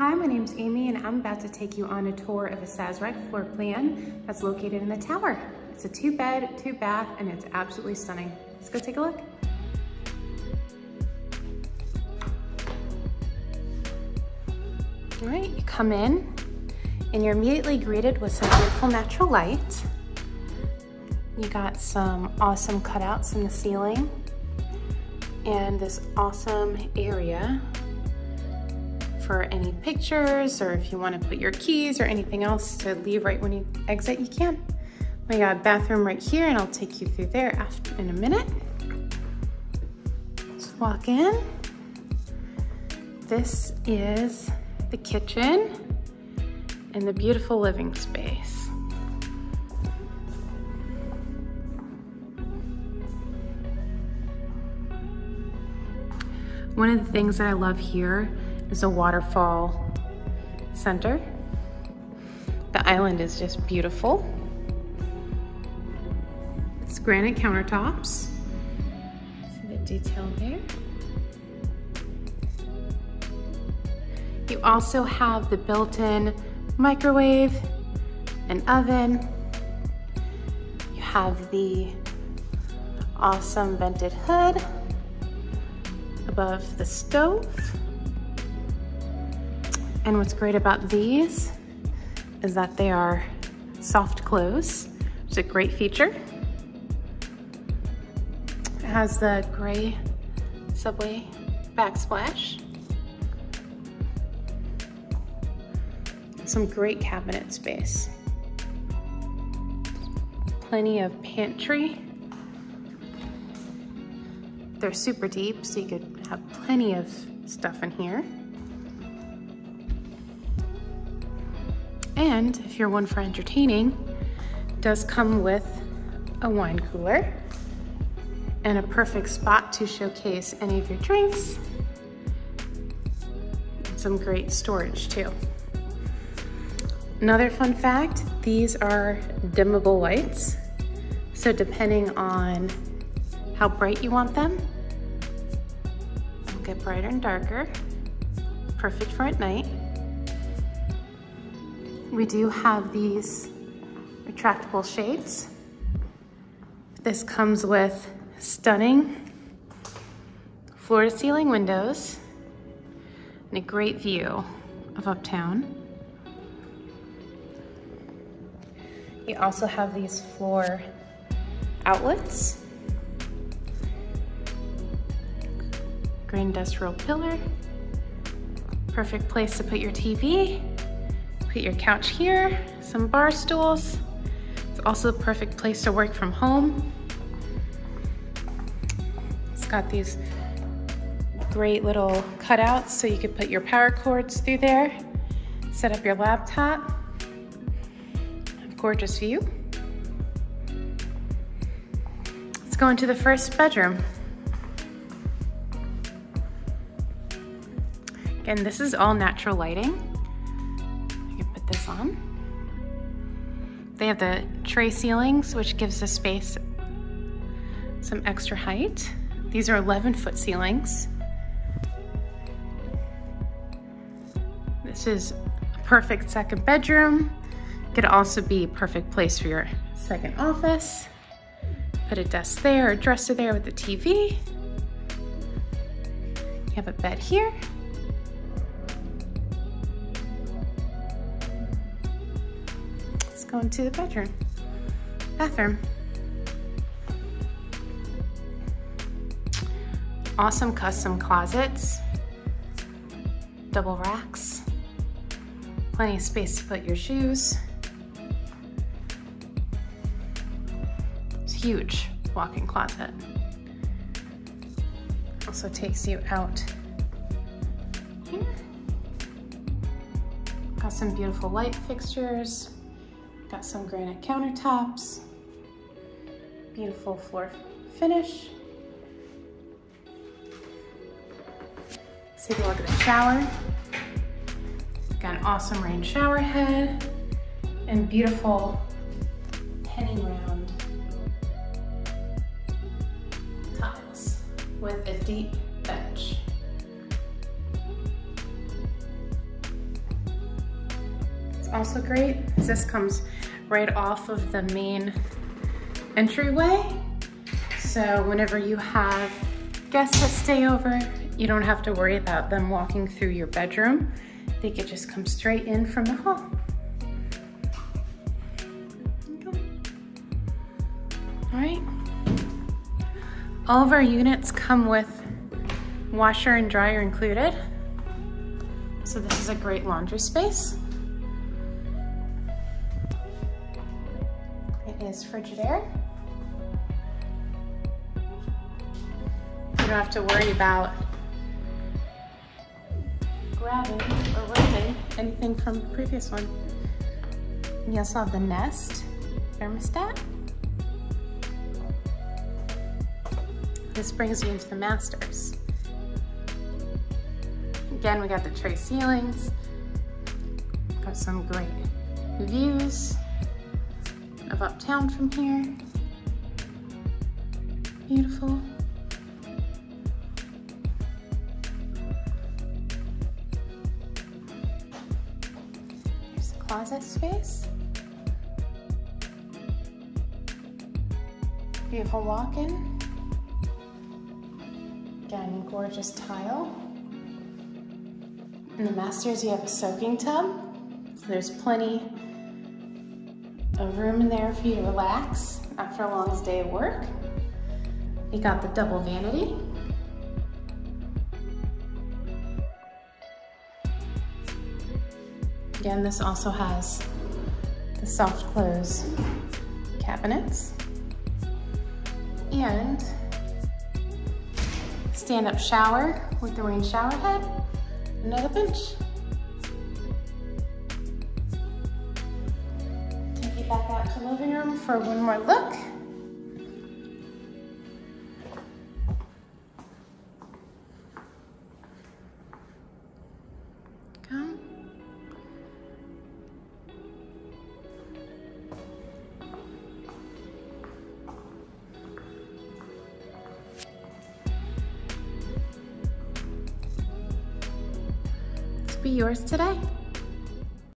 Hi, my name's Amy and I'm about to take you on a tour of a Sazerac floor plan that's located in the tower. It's a two bed, two bath, and it's absolutely stunning. Let's go take a look. All right, you come in and you're immediately greeted with some beautiful natural light. You got some awesome cutouts in the ceiling and this awesome area for any pictures or if you want to put your keys or anything else to leave right when you exit, you can. We got a bathroom right here and I'll take you through there after in a minute. Let's walk in. This is the kitchen and the beautiful living space. One of the things that I love here is a waterfall center. The island is just beautiful. It's granite countertops. See the detail there. You also have the built-in microwave and oven. You have the awesome vented hood above the stove. And what's great about these is that they are soft close, is a great feature. It has the gray subway backsplash. Some great cabinet space. Plenty of pantry. They're super deep, so you could have plenty of stuff in here. And if you're one for entertaining, does come with a wine cooler and a perfect spot to showcase any of your drinks. Some great storage too. Another fun fact, these are dimmable lights. So depending on how bright you want them, they'll get brighter and darker. Perfect for at night. We do have these retractable shades. This comes with stunning floor to ceiling windows and a great view of uptown. You also have these floor outlets. Great industrial pillar. Perfect place to put your TV. Put your couch here, some bar stools. It's also a perfect place to work from home. It's got these great little cutouts so you could put your power cords through there, set up your laptop. Gorgeous view. Let's go into the first bedroom. Again, this is all natural lighting on. They have the tray ceilings, which gives the space some extra height. These are 11 foot ceilings. This is a perfect second bedroom. Could also be a perfect place for your second office. Put a desk there, a dresser there with the TV. You have a bed here. Go into the bedroom, bathroom. Awesome custom closets, double racks, plenty of space to put your shoes. It's huge walk-in closet. Also takes you out here. Got some beautiful light fixtures. Got some granite countertops, beautiful floor finish. Let's take a look at the shower. Got an awesome rain shower head and beautiful penny round tiles with a deep also great is this comes right off of the main entryway. So whenever you have guests that stay over, you don't have to worry about them walking through your bedroom. They could just come straight in from the hall. All right. All of our units come with washer and dryer included. So this is a great laundry space. Is Frigidaire. You don't have to worry about grabbing or ripping anything from the previous one. You also have the Nest thermostat. This brings you into the masters. Again, we got the tray ceilings. Got some great views of uptown from here. Beautiful. Here's the closet space. Beautiful walk-in. Again, gorgeous tile. In the masters, you have a soaking tub. So there's plenty of room in there for you to relax after a long day of work. You got the double vanity. Again, this also has the soft close cabinets and stand-up shower with the rain shower head another bench. Back out to the living room for one more look. Come. be yours today.